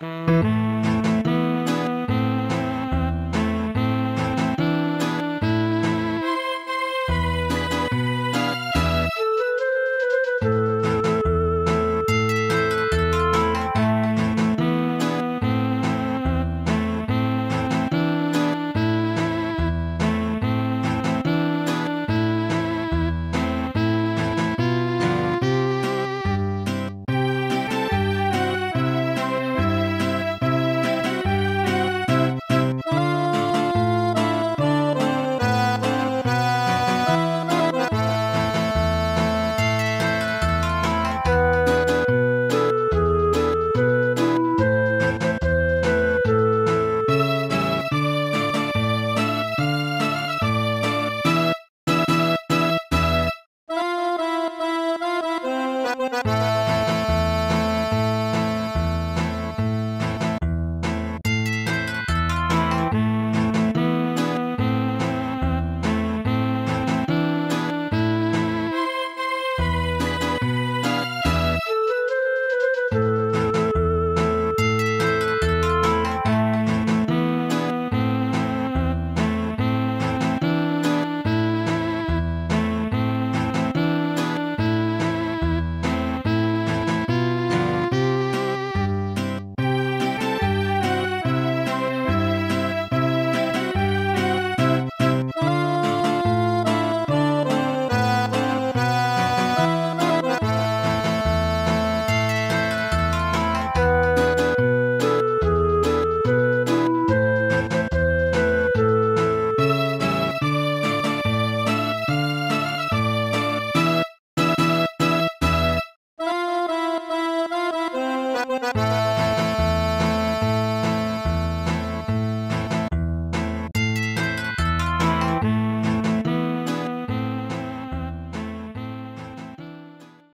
Bye.